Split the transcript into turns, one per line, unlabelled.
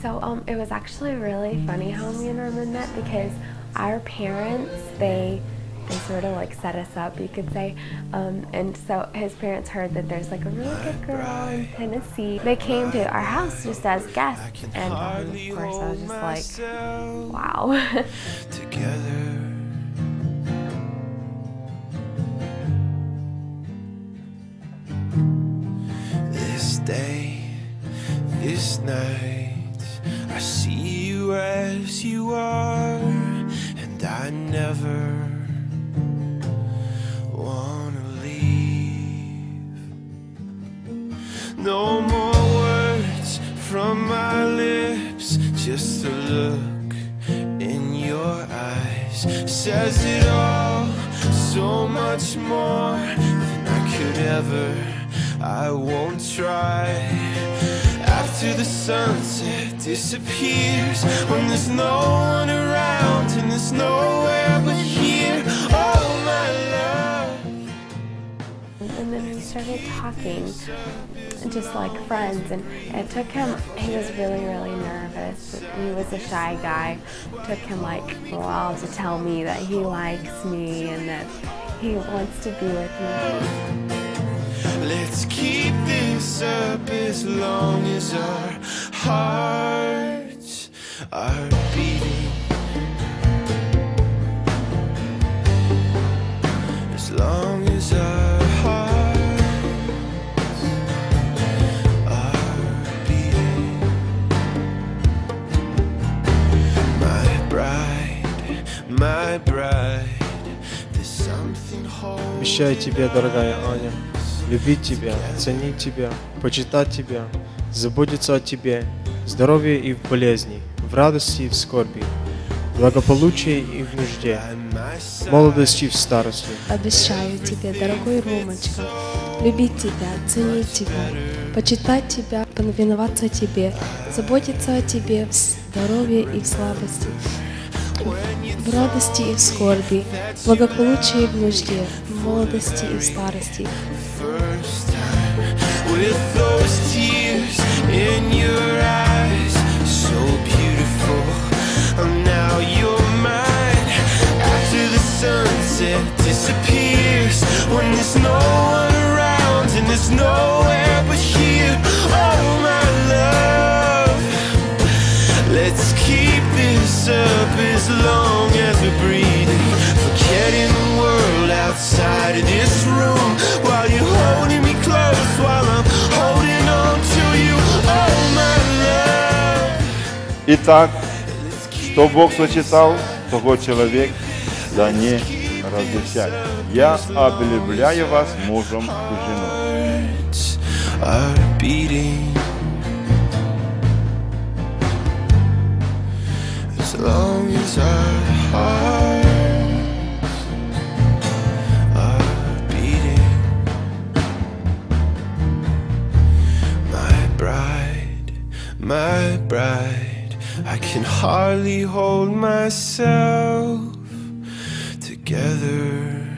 So um, it was actually really funny how me and Roman met because our parents they they sort of like set us up, you could say. Um, and so his parents heard that there's like a really good girl in Tennessee. They came to our house just as guests, and um, of course I was just like, wow.
together. This day, this night, see you as you are, and I never wanna leave. No more words from my lips, just a look in your eyes says it all so much more than I could ever. I won't try. After the sunset disappears, when there's no one around and there's nowhere but here, oh my love.
And then we started talking, just like friends. And it took him, he was really, really nervous. He was a shy guy. It took him like a while to tell me that he likes me and that he wants to be with me.
Let's keep this up as long as our hearts are beating. As long as our hearts are beating. My bride, my bride, there's something holding.
Обещаю тебе, дорогая Аня, Любить тебя, ценить тебя, почитать тебя, заботиться о тебе, здоровье и в болезни, в радости и в скорби, благополучии и в нужде, молодости и в старости.
Обещаю тебе, дорогой Ромочка, любить тебя, ценить тебя, почитать тебя, повиноваться тебе, заботиться о тебе в здоровье и в слабости, в радости и в скорби, в благополучии и в нужде, в молодости и в старости.
first time with those tears in your eyes. So beautiful. Oh, now you're mine. After the sunset disappears, when there's no one around and there's nowhere we're breathing. Forgetting the world outside of this room while you're holding me close, while I'm holding on to you. Oh, my love.
Итак, что Бог сочетал, того человек да не разлучает. Я объявляю вас мужем и женой.
Are. As long as our my bride, I can hardly hold myself together.